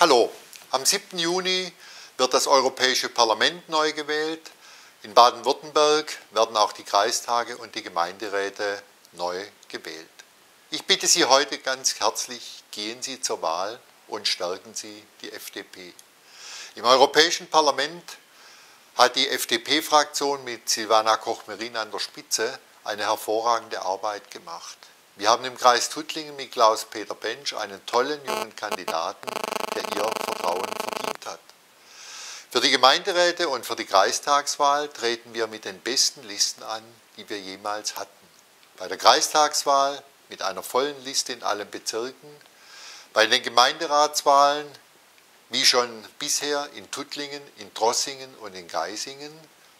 Hallo, am 7. Juni wird das Europäische Parlament neu gewählt. In Baden-Württemberg werden auch die Kreistage und die Gemeinderäte neu gewählt. Ich bitte Sie heute ganz herzlich, gehen Sie zur Wahl und stärken Sie die FDP. Im Europäischen Parlament hat die FDP-Fraktion mit Silvana Koch-Merin an der Spitze eine hervorragende Arbeit gemacht. Wir haben im Kreis Tuttlingen mit Klaus-Peter Bensch einen tollen jungen Kandidaten, der ihr Vertrauen verdient hat. Für die Gemeinderäte und für die Kreistagswahl treten wir mit den besten Listen an, die wir jemals hatten. Bei der Kreistagswahl mit einer vollen Liste in allen Bezirken, bei den Gemeinderatswahlen wie schon bisher in Tuttlingen, in Drossingen und in Geisingen,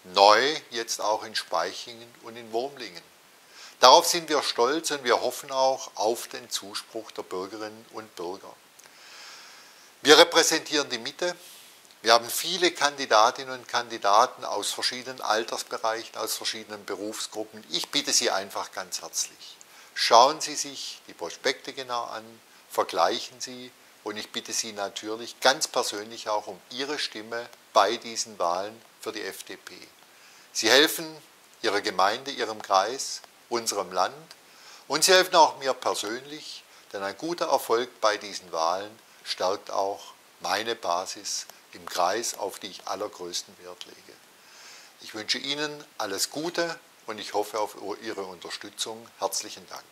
neu jetzt auch in Speichingen und in Wurmlingen. Darauf sind wir stolz und wir hoffen auch auf den Zuspruch der Bürgerinnen und Bürger. Wir repräsentieren die Mitte. Wir haben viele Kandidatinnen und Kandidaten aus verschiedenen Altersbereichen, aus verschiedenen Berufsgruppen. Ich bitte Sie einfach ganz herzlich. Schauen Sie sich die Prospekte genau an, vergleichen Sie und ich bitte Sie natürlich ganz persönlich auch um Ihre Stimme bei diesen Wahlen für die FDP. Sie helfen Ihrer Gemeinde, Ihrem Kreis, unserem Land und Sie helfen auch mir persönlich, denn ein guter Erfolg bei diesen Wahlen stärkt auch meine Basis im Kreis, auf die ich allergrößten Wert lege. Ich wünsche Ihnen alles Gute und ich hoffe auf Ihre Unterstützung. Herzlichen Dank.